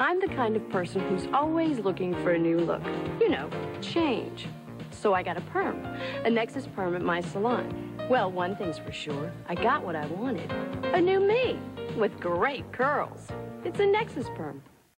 I'm the kind of person who's always looking for a new look. You know, change. So I got a perm, a Nexxus perm at my salon. Well, one thing's for sure, I got what I wanted. A new me with great curls. It's a Nexxus perm.